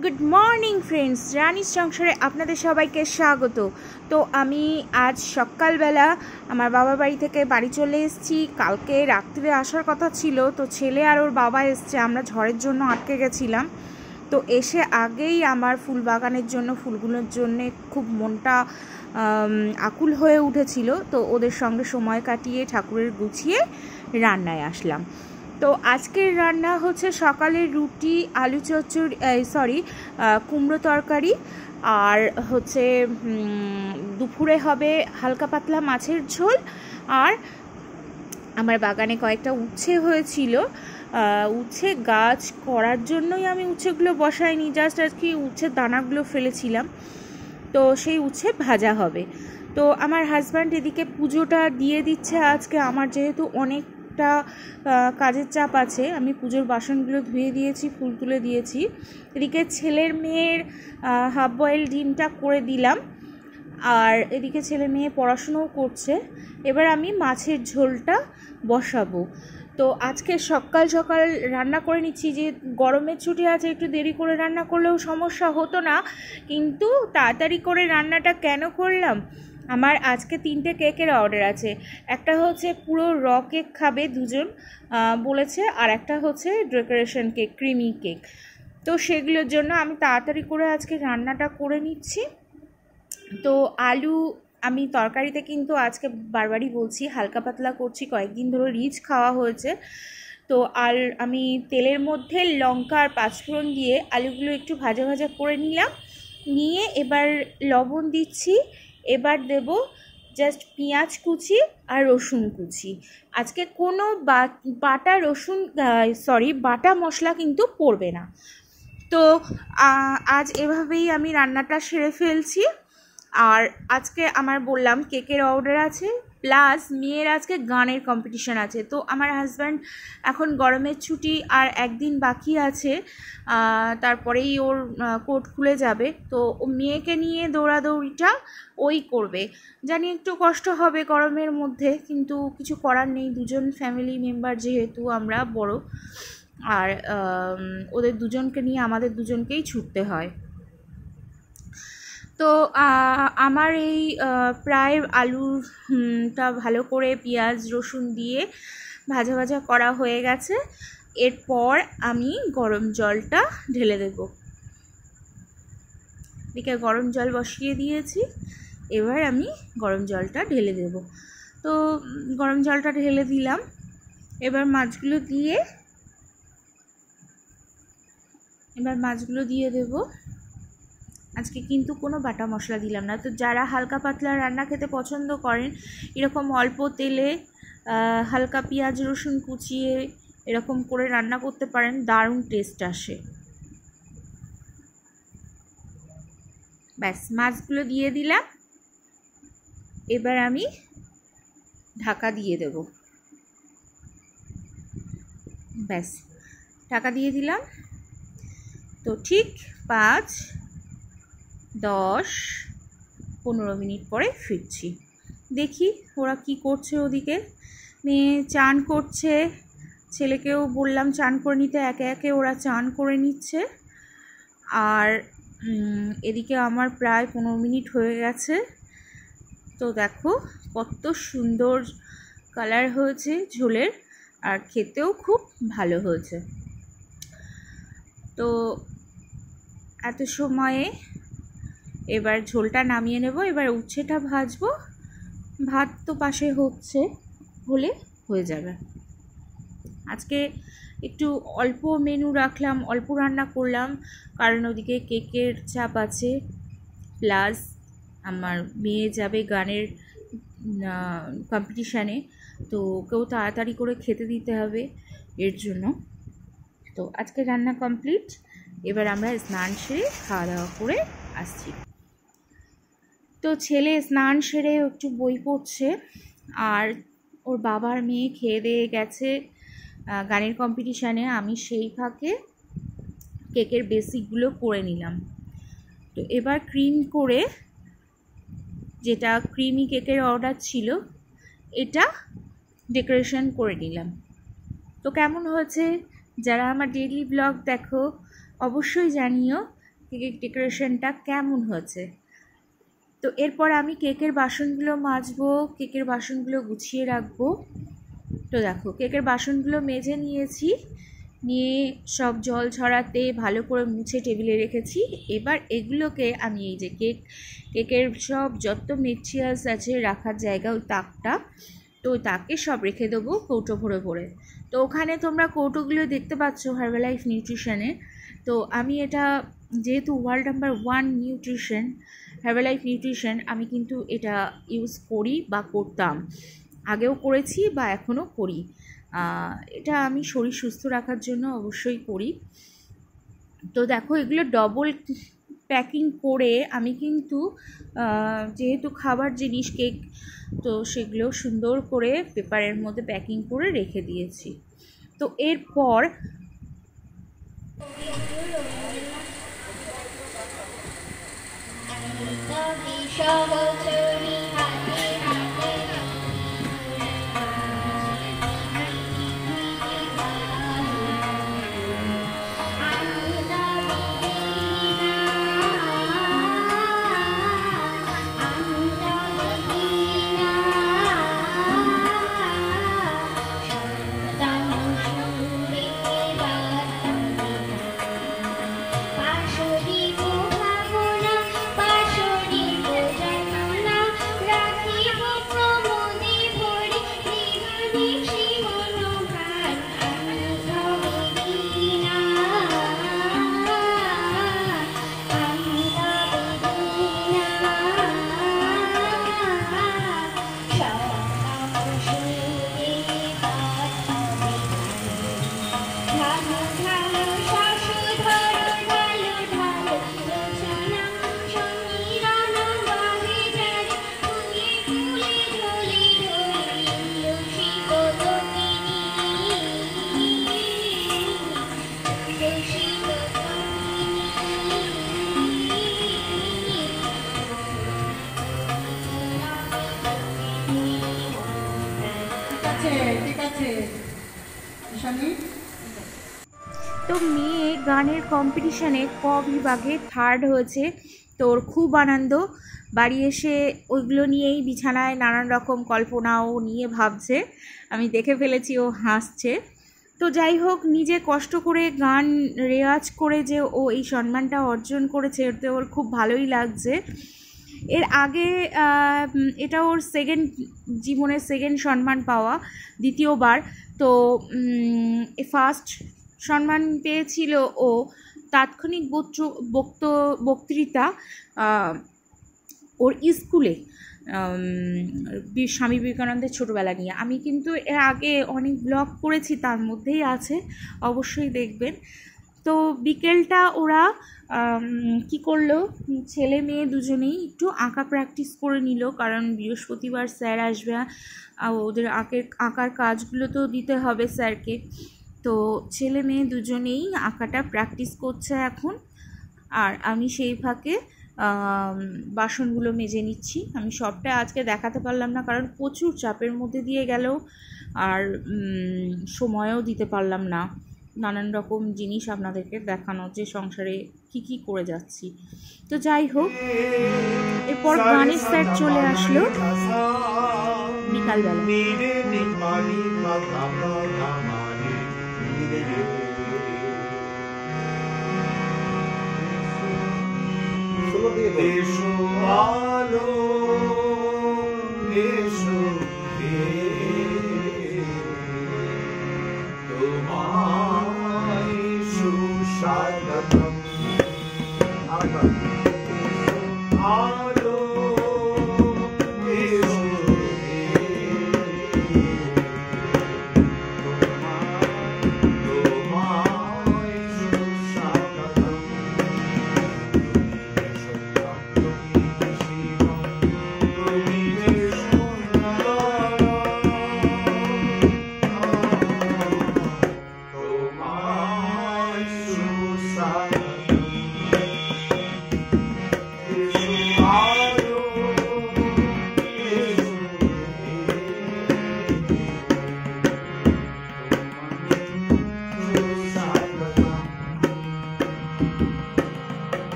Good morning friends রানির সংসারে আপনাদের সবাইকে স্বাগত। তো আমি আজ সকালবেলা আমার বাবার বাড়ি থেকে বাড়ি চলে এসেছি। কালকে রাত্রে আসার কথা ছিল, তো ছেলে আর ওর বাবা এসছে। আমরা ঝড়ের জন্য আটকে গেছিলাম। তো এসে আগেই আমার ফুল বাগানের জন্য, ফুলগুলোর জন্য খুব মনটা আকুল হয়ে উঠেছিল। তো ওদের সঙ্গে সময় কাটিয়ে ঠাকুরের গুছিয়ে রান্নায় আসলাম। তো আজকের রান্না হচ্ছে সকালের রুটি, আলু চচ্চড়ি সরি কুমড়ো তরকারি। আর হচ্ছে দুপুরে হবে হালকা পাতলা মাছের ঝোল। আর আমার বাগানে কয়েকটা উচ্ছে হয়েছিল। উচ্ছে গাছ করার জন্যই আমি উচ্ছেগুলো বসাইনি জাস্ট আর কি উচ্ছের দানাগুলো ফেলেছিলাম। তো সেই উচ্ছে ভাজা হবে। তো আমার হাজব্যান্ড এদিকে পুজোটা দিয়ে দিচ্ছে আজকে। আমার যেহেতু অনেক একটা কাজের চাপ আছে। আমি পুজোর বাসনগুলো ধুয়ে দিয়েছি, ফুল তুলে দিয়েছি। এদিকে ছেলের মেয়ের হাফ বয়েল ডিমটা করে দিলাম। আর এদিকে ছেলে মেয়ে পড়াশুনোও করছে। এবার আমি মাছের ঝোলটা বসাবো। তো আজকে সকাল সকাল রান্না করে নিচ্ছি, যে গরমের ছুটি আছে, একটু দেরি করে রান্না করলেও সমস্যা হতো না। কিন্তু তাড়াতাড়ি করে রান্নাটা কেন করলাম? আমার আজকে তিনটে কেকের অর্ডার আছে। একটা হচ্ছে পুরো র কেক খাবে দুজন বলেছে, আর একটা হচ্ছে ডেকোরেশন কেক, ক্রিমি কেক। তো সেগুলোর জন্য আমি তাড়াতাড়ি করে আজকে রান্নাটা করে নিচ্ছি। তো আলু আমি তরকারিতে কিন্তু আজকে বারবারই বলছি, হালকা পাতলা করছি, কয়েকদিন ধরে রিচ খাওয়া হয়েছে। তো আর আমি তেলের মধ্যে লঙ্কা আর পাঁচফোড়ন দিয়ে আলুগুলো একটু ভাজা ভাজা করে নিলাম। নিয়ে এবার লবণ দিচ্ছি এবার দেব জাস্ট পেঁয়াজ কুচি আর রসুন কুচি। আজকে কোনো বাটা রসুন সরি বাটা মশলা কিন্তু পড়বে না। তো আজ এভাবেই আমি রান্নাটা সেরে ফেলছি। আর আজকে আমার বললাম কেকের অর্ডার আছে। প্লাস মেয়ের আজকে গানের কম্পিটিশান আছে। তো আমার হাজব্যান্ড এখন গরমের ছুটি আর একদিন বাকি আছে তারপরেই ওর কোর্ট খুলে যাবে। তো ও মেয়েকে নিয়ে দৌড়াদৌড়িটা ওই করবে। জানি একটু কষ্ট হবে গরমের মধ্যে, কিন্তু কিছু করার নেই। দুজন ফ্যামিলি মেম্বার যেহেতু আমরা বড়, আর ওদের দুজনকে নিয়ে আমাদের দুজনকেই ছুটতে হয়। তো আমার এই প্রায় আলুটা ভালো করে পেঁয়াজ, রসুন দিয়ে ভাজা ভাজা করা হয়ে গেছে। এরপর আমি গরম জলটা ঢেলে দেব। এদিকে গরম জল বসিয়ে দিয়েছি। এবার আমি গরম জলটা ঢেলে দেব। তো, গরম জলটা ঢেলে দিলাম। এবার মাছগুলো দিয়ে, এবার মাছগুলো দিয়ে দেবো। আজকে কিন্তু কোনো বাটা মশলা দিলাম না। তো যারা হালকা পাতলা রান্না খেতে পছন্দ করেন, এরকম অল্প তেলে হালকা পেঁয়াজ, রসুন কুচিয়ে এরকম করে রান্না করতে পারেন, দারুণ টেস্ট আসে। ব্যাস, মাছগুলো দিয়ে দিলাম। এবার আমি ঢাকা দিয়ে দেব। ব্যাস, ঢাকা দিয়ে দিলাম। তো ঠিক পাঁচ দশ, পনেরো মিনিট পরে ফিরছি। দেখি ওরা কি করছে ওদিকে। মেয়ে চান করছে। ছেলেকেও বললাম চান করে নিতে, একে একে ওরা চান করে নিচ্ছে। আর এদিকে আমার প্রায় পনেরো মিনিট হয়ে গেছে। তো দেখো কত সুন্দর কালার হয়েছে ঝোলের, আর খেতেও খুব ভালো হয়েছে। তো এত সময়ে এবার ঝোলটা নামিয়ে নেব, এবার উচ্ছেটা ভাজবো। ভাত তো পাশে হচ্ছে, হলে হয়ে যাবে। আজকে একটু অল্প মেনু রাখলাম, অল্প রান্না করলাম, কারণ ওদিকে কেকের চাপ আছে। প্লাস আমার মেয়ে যাবে গানের কম্পিটিশানে তো কেউ তাড়াতাড়ি করে খেতে দিতে হবে এর জন্য। তো আজকে রান্না কমপ্লিট এবার আমরা স্নান সেরে খাওয়া দাওয়া করে আসছি। তো ছেলে স্নান সেরে একটু বই পড়ছে আর ওর বাবার মেয়ে খেয়ে দিয়ে গেছে গানের কম্পিটিশানে আমি সেই ফাঁকে কেকের বেসিকগুলো করে নিলাম। তো এবার ক্রিম করে যেটা ক্রিমি কেকের অর্ডার ছিল, এটা ডেকোরেশন করে নিলাম। তো কেমন হয়েছে? যারা আমার ডেইলি ব্লগ দেখো, অবশ্যই জানিও কেকের ডেকোরেশনটা কেমন হয়েছে। তো এরপর আমি কেকের বাসনগুলো মাজবো, কেকের বাসনগুলো গুছিয়ে রাখব। তো দেখো, কেকের বাসনগুলো মেজে নিয়েছি, নিয়ে সব জল ছড়াতে ভালো করে মুছে টেবিলে রেখেছি। এবার এগুলোকে আমি এই যে কেক, কেকের সব যত মেটেরিয়ালস আছে রাখার জায়গা, ওই তাকটা, তো তাকে সব রেখে দেবো কৌটো ভরে ভরে। তো ওখানে তোমরা কৌটোগুলো দেখতে পাচ্ছ হার্বালাইফ নিউট্রিশনে তো আমি এটা, যেহেতু world number one nutrition Herbalife nutrition আমি কিন্তু এটা ইউজ করি বা করতাম। আগেও করেছি বা এখনও করি। এটা আমি শরীর সুস্থ রাখার জন্য অবশ্যই করি। তো দেখো, এগুলো ডবল প্যাকিং করে আমি কিন্তু যেহেতু খাবার জিনিস কেক তো সেগুলো সুন্দর করে পেপারের মধ্যে প্যাকিং করে রেখে দিয়েছি। তো এরপর shovel তো মেয়ে গানের কম্পিটিশানে ক বিভাগে থার্ড হয়েছে। তোর খুব আনন্দ। বাড়ি এসে ওইগুলো নিয়েই বিছানায় নানান রকম কল্পনাও নিয়ে ভাবছে। আমি দেখে ফেলেছি ও হাসছে। তো যাই হোক, নিজে কষ্ট করে গান রেওয়াজ করে যে ও এই সম্মানটা অর্জন করেছে ওতে ওর খুব ভালোই লাগছে। এর আগে এটা ওর সেকেন্ড জীবনের সেকেন্ড সম্মান পাওয়া, দ্বিতীয়বার। তো ফার্স্ট সম্মান পেয়েছিল ও তাৎক্ষণিক বক্ত বক্তৃতা ওর স্কুলে স্বামী বিবেকানন্দের ছোটোবেলা নিয়ে। আমি কিন্তু এর আগে অনেক ব্লগ করেছি, তার মধ্যেই আছে, অবশ্যই দেখবেন। তো বিকেলটা ওরা কি করল? ছেলে মেয়ে দুজনেই একটু আঁকা প্র্যাকটিস করে নিল, কারণ বৃহস্পতিবার স্যার আসবে ওদের আঁকের, আঁকার কাজগুলো তো দিতে হবে স্যারকে। তো ছেলে মেয়ে দুজনেই আঁকাটা প্র্যাকটিস করছে এখন। আর আমি সেই ফাঁকে বাসনগুলো মেজে নিচ্ছি। আমি সবটা আজকে দেখাতে পারলাম না, কারণ প্রচুর চাপের মধ্যে দিয়ে গেলেও আর সময়ও দিতে পারলাম না। নানান রকম জিনিস আপনাদেরকে দেখানো যে সংসারে কি কি করে যাচ্ছি। তো যাই হোক, এরপর গানের স্যার চলে আসলো বিকালবেলা। এসো আলো এসো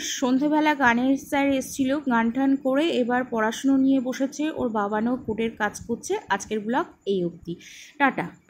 সন্ধেবেলা গানের স্যার এসেছিল, গান টান করে এবার পড়াশুনো নিয়ে বসেছে, ওর বাবানও কোটের কাজ করছে, আজকের ব্লগ এই অবধি। টাটা।